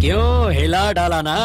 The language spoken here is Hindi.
क्यों हिला डाला ना?